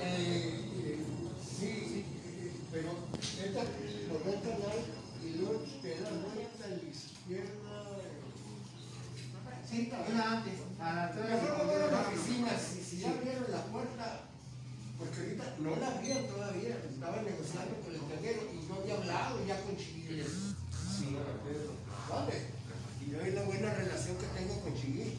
Eh, sí, pero esta volver canal y luego te da vuelta a la izquierda. Sí, la oficina, si, si ya abrieron la puerta, porque ahorita no la abrieron todavía, estaba negociando con el taquero y yo había hablado ya con Chiguil. Sí, ¿Vale? Y yo es la buena relación que tengo con Chiguil.